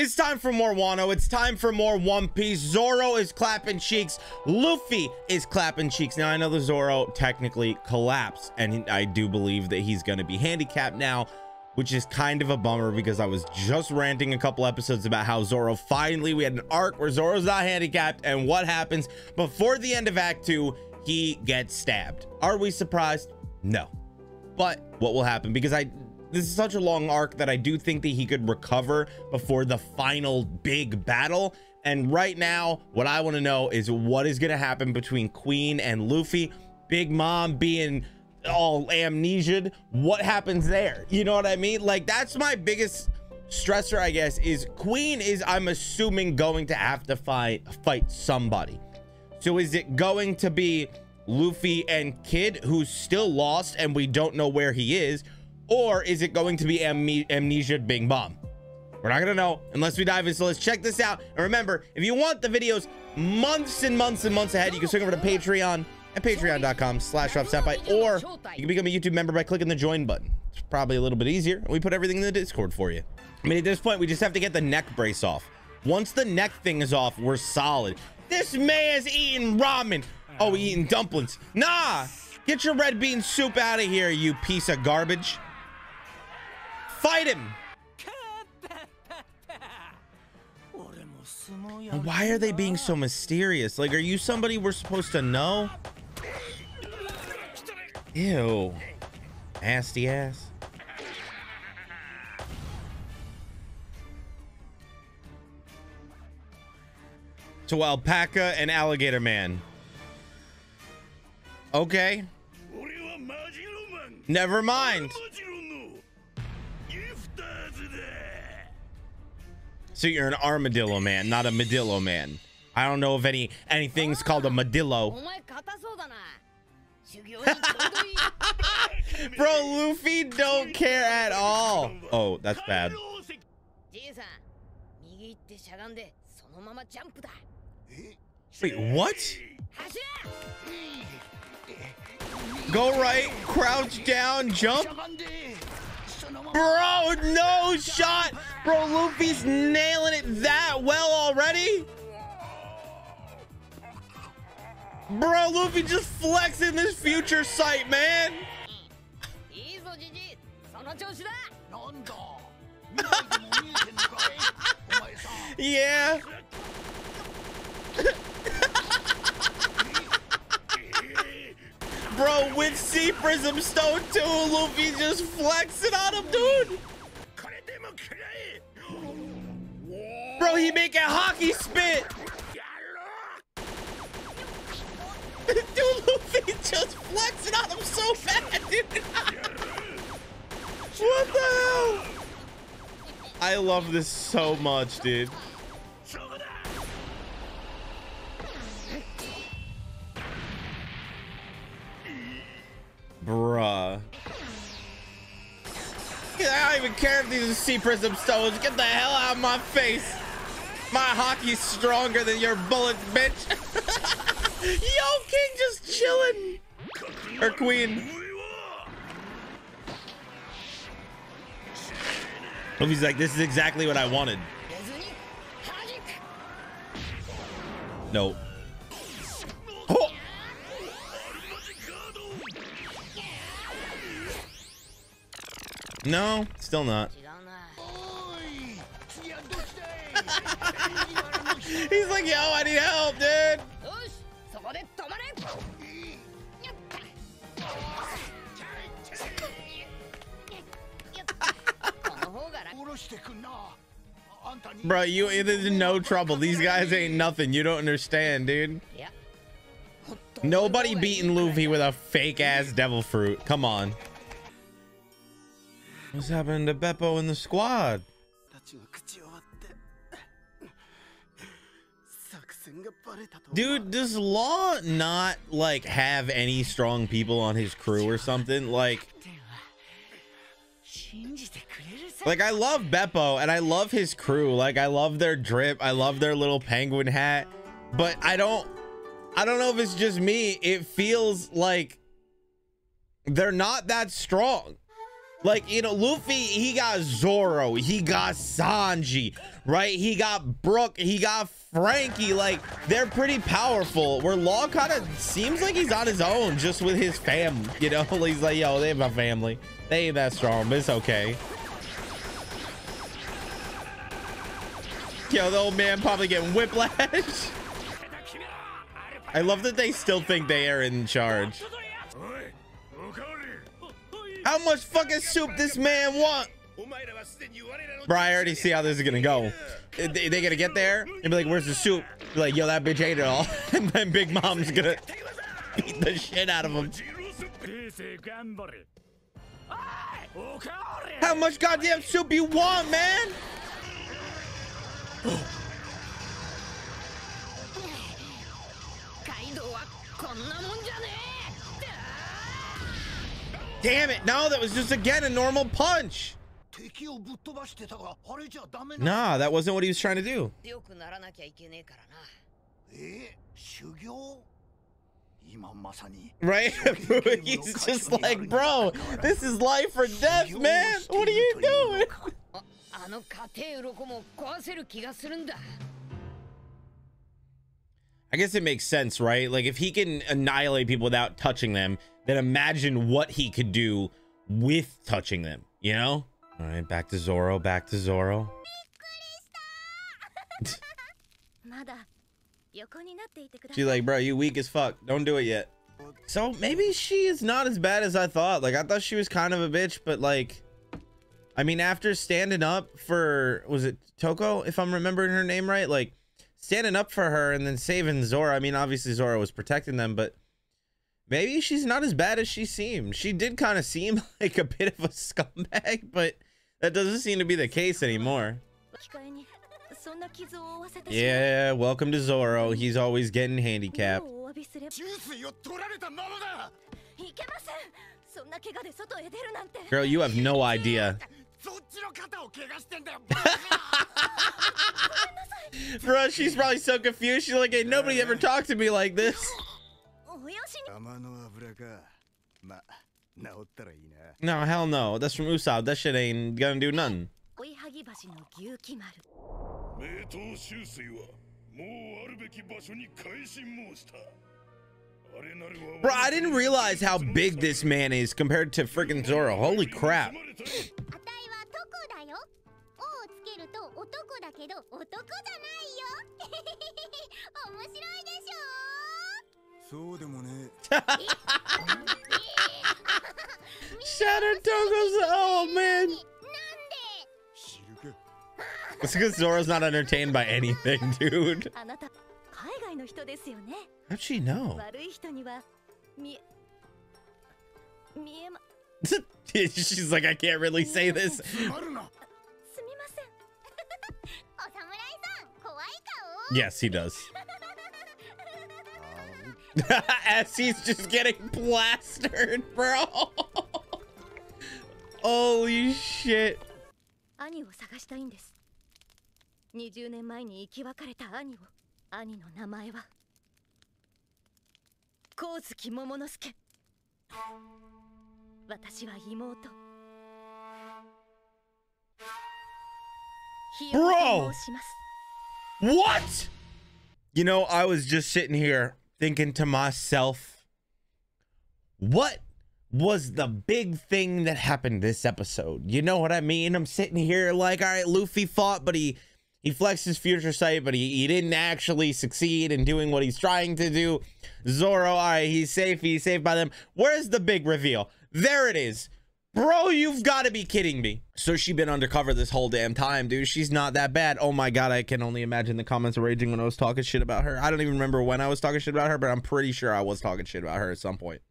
It's time for more Wano. It's time for more One Piece. Zoro is clapping cheeks. Luffy is clapping cheeks. Now, I know the Zoro technically collapsed, and I do believe that he's going to be handicapped now, which is kind of a bummer because I was just ranting a couple episodes about how Zoro finally, we had an arc where Zoro's not handicapped, and what happens before the end of Act 2, he gets stabbed. Are we surprised? No. But what will happen? Because I this is such a long arc that I do think that he could recover before the final big battle. And right now, what I want to know is what is going to happen between Queen and Luffy. Big Mom being all amnesiaed. What happens there? You know what I mean? Like, that's my biggest stressor, I guess, is Queen is, I'm assuming, going to have to fight, fight somebody. So is it going to be Luffy and Kid, who's still lost and we don't know where he is? Or is it going to be amne amnesia Big Mom we're not gonna know unless we dive in. So let's check this out. And remember if you want the videos months and months and months ahead you can swing over to patreon at patreon.com slash or you can become a youtube member by clicking the join button. It's probably a little bit easier we put everything in the discord for you. I mean at this point we just have to get the neck brace off. Once the neck thing is off we're solid. This man's eating ramen. Oh eating dumplings. Nah get your red bean soup out of here you piece of garbage Fight him! Why are they being so mysterious? Like, are you somebody we're supposed to know? Ew. Nasty ass. To Alpaca and Alligator Man. Okay. Never mind. So you're an armadillo man, not a medillo man. I don't know if any anything's called a medillo. Bro, Luffy don't care at all. Oh, that's bad. Wait, what? Go right, crouch down, jump. Bro, no shot. Bro, Luffy's nailing it that well already. Bro, Luffy just flexing this future sight, man. yeah. Bro, with Sea Prism Stone too, Luffy just flexing on him, dude. Bro, he make a Haki spit. dude, Luffy just flexing on him so bad, dude. what the hell? I love this so much, dude. Bruh. Even care if these are Sea Prism stones. Get the hell out of my face. My Haki's stronger than your bullets, bitch. Yo, King just chilling. Or Queen. Luffy's like, this is exactly what I wanted. No. No, still not. He's like, yo, I need help, dude. Bro, you in no trouble. These guys ain't nothing. You don't understand, dude. Nobody beating Luffy with a fake ass devil fruit. Come on. What's happening to Bepo and the squad? Dude, does Law not like have any strong people on his crew or something? Like, like I love Bepo and I love his crew. Like I love their drip. I love their little penguin hat. But I don't, I don't know if it's just me. It feels like they're not that strong. Like, you know, Luffy, he got Zoro, he got Sanji, right? He got Brook, he got Franky. Like, they're pretty powerful. Where Law kind of seems like he's on his own just with his fam. You know, he's like, yo, they have a family. They ain't that strong, but it's okay. Yo, the old man probably getting whiplash. I love that they still think they are in charge. How much fucking soup this man want? Bro, I already see how this is gonna go. They, they gonna get there and be like, where's the soup? Be like, yo, that bitch ate it all. and then Big Mom's gonna beat the shit out of him. How much goddamn soup you want, man? Damn it. No, that was just again a normal punch. Nah, that wasn't what he was trying to do. Right? He's just like, bro, this is life or death, man. What are you doing? Uh, uh, I guess it makes sense, right? Like if he can annihilate people without touching them, then imagine what he could do with touching them, you know? All right, back to Zoro, back to Zoro. She's like, bro, you weak as fuck. Don't do it yet. So maybe she is not as bad as I thought. Like, I thought she was kind of a bitch, but like, I mean, after standing up for, was it Toko, if I'm remembering her name right? Like, standing up for her and then saving Zoro. I mean, obviously Zoro was protecting them, but maybe she's not as bad as she seemed. She did kind of seem like a bit of a scumbag, but that doesn't seem to be the case anymore. Yeah, welcome to Zoro. He's always getting handicapped. Girl, you have no idea. Bro, she's probably so confused. She's like, hey, nobody ever talked to me like this. No, hell no. That's from Usopp. That shit ain't gonna do nothing. Bro, I didn't realize how big this man is compared to freaking Zoro. Holy crap. Shattered Togo's oh man. It's because Zoro's not entertained by anything, dude. How'd she know? She's like, I can't really say this. Yes, he does. As he's just getting plastered, bro. Holy shit. 20年前に生き別れた兄を兄の名前は光月桃之助私は妹 Bro! What? You know, I was just sitting here thinking to myself, what was the big thing that happened this episode? You know what I mean? I'm sitting here like, all right, Luffy fought, but he he flexed his future sight, but he, he didn't actually succeed in doing what he's trying to do. Zoro, all right, he's safe. He's saved by them. Where's the big reveal? There it is. Bro, you've got to be kidding me. So she been undercover this whole damn time, dude. She's not that bad. Oh my god, I can only imagine the comments raging when I was talking shit about her. I don't even remember when I was talking shit about her, but I'm pretty sure I was talking shit about her at some point.